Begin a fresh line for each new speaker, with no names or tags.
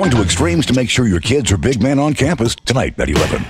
Going to extremes to make sure your kids are big men on campus tonight at 11.